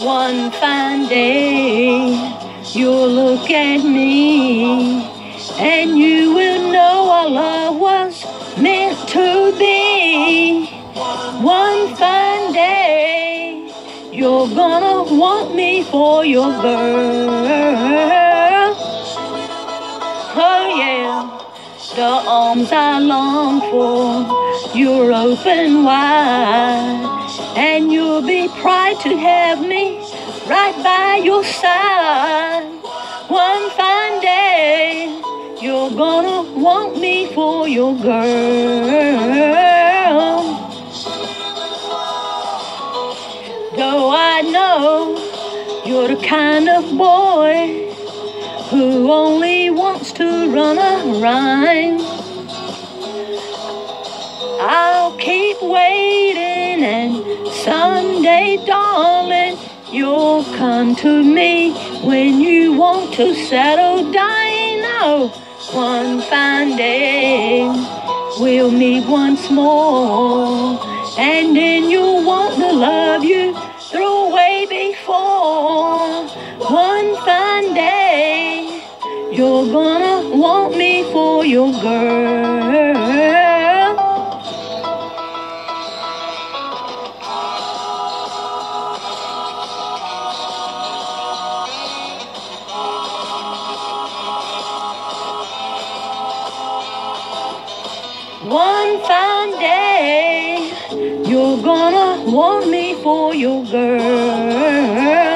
One fine day, you'll look at me, and you will know our love was meant to be. One fine day, you're gonna want me for your girl. Oh yeah, the arms I long for, you're open wide, and you'll be proud to have me right by your side. One fine day, you're gonna want me for your girl. Though I know you're the kind of boy who only wants to run around. And someday, darling, you'll come to me when you want to settle down. Oh, one fine day, we'll meet once more, and then you'll want to love you threw away before. One fine day, you're gonna want me for your girl. One fine day, you're gonna want me for your girl.